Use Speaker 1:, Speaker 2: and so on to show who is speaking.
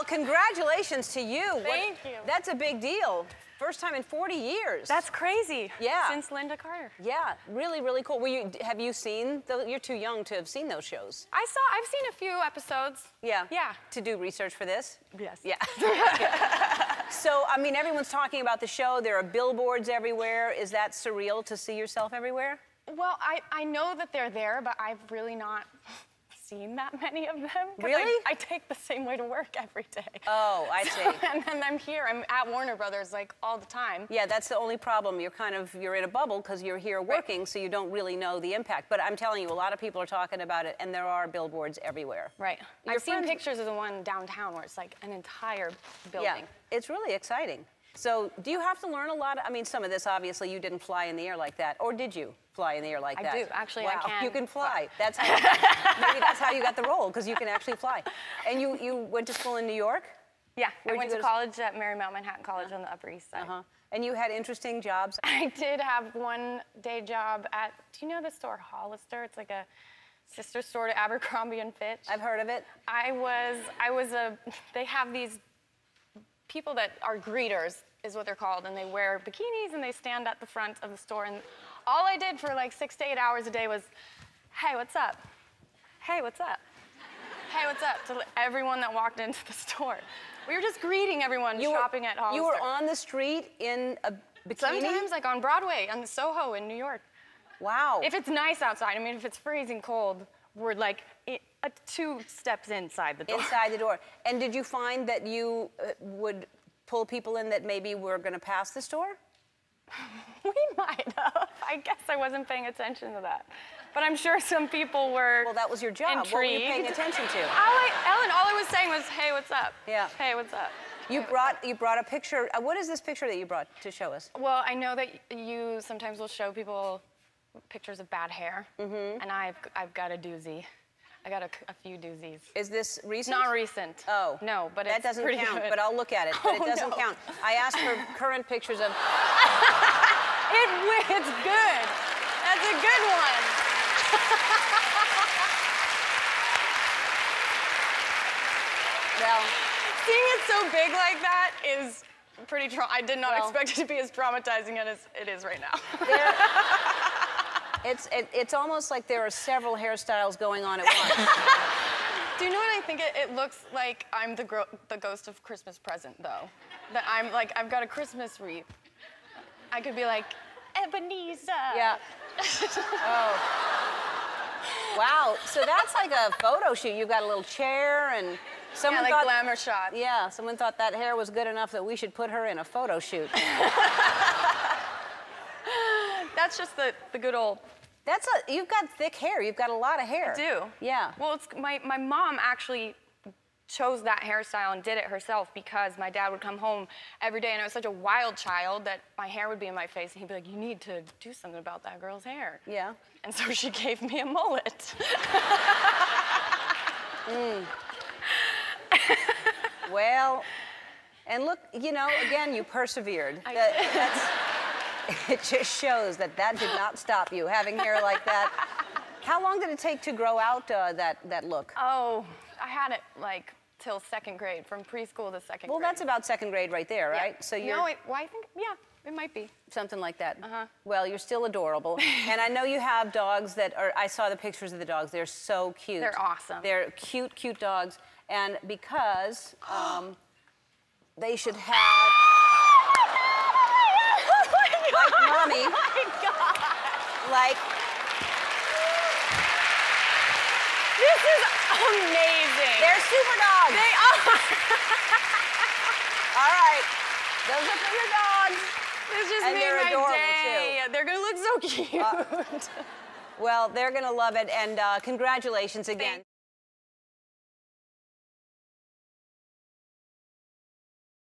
Speaker 1: Well, congratulations to you. What-
Speaker 2: Thank you.
Speaker 1: That's a big deal. First time in 40 years.
Speaker 2: That's crazy.
Speaker 1: Yeah.
Speaker 2: Since Lynda Carter.
Speaker 1: yeah, really, really cool. Were you, have you seen? The, you're too young to have seen those shows.
Speaker 2: I saw. I've seen a few episodes.
Speaker 1: Yeah.
Speaker 2: Yeah.
Speaker 1: To do research for this.
Speaker 2: Yes.
Speaker 1: Yeah. so, I mean, everyone's talking about the show. There are billboards everywhere. Is that surreal to see yourself everywhere?
Speaker 2: Well, I, I know that they're there, but I've really not seen that many of them.
Speaker 1: Really?
Speaker 2: I, I take the same way to work every day.
Speaker 1: Oh, I see.
Speaker 2: and then I'm here. I'm at Warner Brothers like all the time.
Speaker 1: Yeah, that's the only problem. You're kind of you're in a bubble because you're here working, so you don't really know the impact. But I'm telling you, a lot of people are talking about it, and there are billboards everywhere.
Speaker 2: Right.
Speaker 1: Your
Speaker 2: I've seen pictures of the one downtown where it's like an entire building.
Speaker 1: Yeah, it's really exciting. So, do you have to learn a lot? Of, I mean, some of this obviously you didn't fly in the air like that, or did you fly in the air like
Speaker 2: I
Speaker 1: that?
Speaker 2: I do. Actually, I
Speaker 1: wow,
Speaker 2: can
Speaker 1: You can fly. That's how. maybe that's how you got the role because you can actually fly. And you you went to school in New York.
Speaker 2: Yeah.
Speaker 1: Where'd
Speaker 2: I went to
Speaker 1: to-
Speaker 2: college at Marymount Manhattan College on the Upper East Side.
Speaker 1: Uh-huh. And you had interesting jobs.
Speaker 2: I did have one day job at, do you know the store Hollister? It's like a sister store to Abercrombie and Fitch.
Speaker 1: I've heard of it.
Speaker 2: I was, I was a, they have these people that are greeters, is what they're called, and they wear bikinis and they stand at the front of the store. And all I did for like six to eight hours a day was, hey, what's up? Hey, what's up? Hey, what's up? To everyone that walked into the store. We were just greeting everyone
Speaker 1: You were-
Speaker 2: shopping at Hollister.
Speaker 1: You were on the street in a bikini.
Speaker 2: Sometimes, like on Broadway, on Soho in New York.
Speaker 1: Wow.
Speaker 2: If it's nice outside, I mean, if it's freezing cold, we're like uh, two steps inside the door.
Speaker 1: inside the door. And did you find that you uh, would pull people in that maybe were going to pass the store?
Speaker 2: we might have. I guess I wasn't paying attention to that. But I'm sure some people were.
Speaker 1: Well, that was your job. What were you paying attention to?
Speaker 2: All I, Ellen, all I was saying was, hey, what's up?
Speaker 1: Yeah.
Speaker 2: Hey, what's up?
Speaker 1: You brought you brought a picture. Uh, what is this picture that you brought to show us?
Speaker 2: Well, I know that you sometimes will show people pictures of bad hair,
Speaker 1: Mm-hmm.
Speaker 2: and I've, I've got a doozy. I got a, a few doozies.
Speaker 1: Is this recent?
Speaker 2: Not recent.
Speaker 1: Oh.
Speaker 2: No, but
Speaker 1: that
Speaker 2: it's
Speaker 1: doesn't
Speaker 2: pretty
Speaker 1: count.
Speaker 2: good.
Speaker 1: But I'll look at it. But it
Speaker 2: Oh,
Speaker 1: doesn't
Speaker 2: no.
Speaker 1: count. I asked for current pictures of.
Speaker 2: It, it's good. That's a good one.
Speaker 1: Well,
Speaker 2: Seeing it so big like that is pretty tra- I did not
Speaker 1: Well-
Speaker 2: expect it to be as traumatizing as it is right now.
Speaker 1: It's it, it's almost like there are several hairstyles going on at once.
Speaker 2: Do you know what I think it, it looks like? I'm the, the ghost of Christmas present, though. That I'm like, I've got a Christmas wreath. I could be like, Ebenezer.
Speaker 1: Yeah. oh. Wow. So that's like a photo shoot. You've got a little chair and
Speaker 2: Yeah,
Speaker 1: someone
Speaker 2: like
Speaker 1: thought.
Speaker 2: glamour shot.
Speaker 1: Yeah, someone thought that hair was good enough that we should put her in a photo shoot.
Speaker 2: That's just the, the good old.
Speaker 1: That's a you've got thick hair. You've got a lot of hair.
Speaker 2: I do.
Speaker 1: Yeah.
Speaker 2: Well, it's my, my mom actually chose that hairstyle and did it herself because my dad would come home every day and I was such a wild child that my hair would be in my face and he'd be like, you need to do something about that girl's hair.
Speaker 1: Yeah.
Speaker 2: And so she gave me a mullet. Mm.
Speaker 1: Well, and look, you know, again, you persevered.
Speaker 2: I
Speaker 1: That- that's- it just shows that that did not stop you having hair like that. How long did it take to grow out uh, that that look?
Speaker 2: Oh, I had it like till second grade, from preschool to second
Speaker 1: Well,
Speaker 2: grade.
Speaker 1: that's about second grade right there, right? Yeah. So you're
Speaker 2: No, it, well, I think, yeah, it might be.
Speaker 1: something like that.
Speaker 2: Uh-huh.
Speaker 1: Well, you're still adorable, and I know you have dogs that are. I saw the pictures of the dogs. They're so cute.
Speaker 2: They're awesome.
Speaker 1: They're cute, cute dogs, and because um, they should have. Mommy.
Speaker 2: Oh my God.
Speaker 1: Like
Speaker 2: This is amazing.
Speaker 1: they're super dogs.
Speaker 2: they are.
Speaker 1: All right, those are for your dogs.
Speaker 2: This just
Speaker 1: And
Speaker 2: made
Speaker 1: they're
Speaker 2: my day. They're gonna look so cute.
Speaker 1: Well, they're gonna love it, and uh, congratulations again.